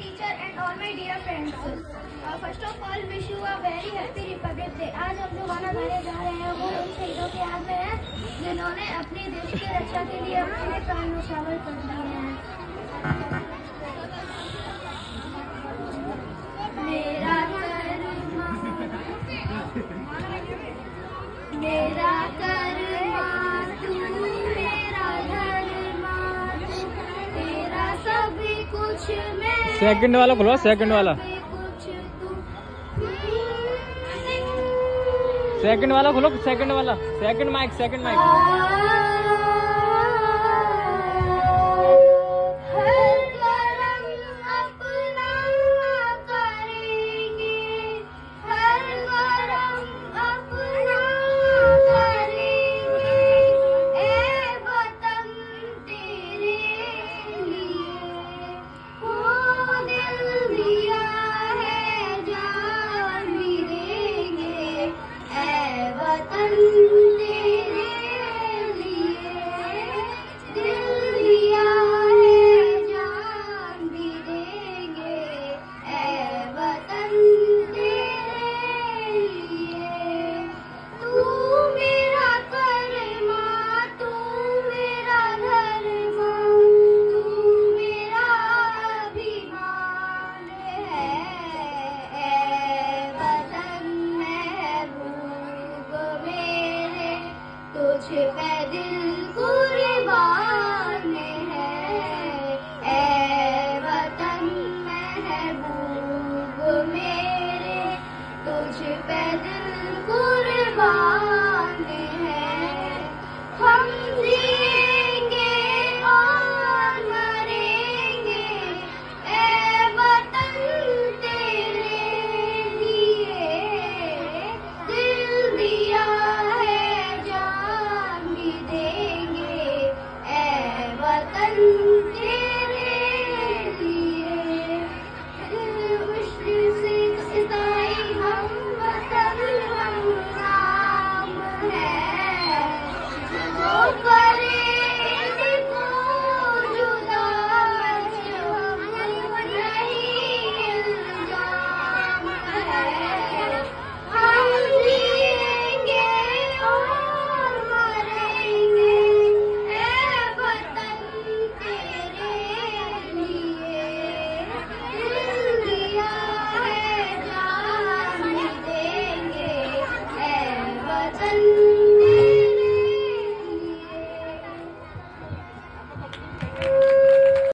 teacher and all my dear friends first of all wish you a very happy Republic Day. आज हम जो गाना गाने जा रहे हैं, वो उन शहीदों के याद में है, जिन्होंने अपने देश की रक्षा के लिए अपने प्राण न्यौछावर कर दिए हैं मेरा कर्मा तू तेरा सब कुछ मैं सेकंड वाला खोलो सेकंड वाला। सेकंड वाला खोलो सेकंड वाला। सेकंड माइक सेकंड माइक तुझ पे दिल कुर्बान है। ए वतन महबूब मेरे तुझ पे दिल कुर्बान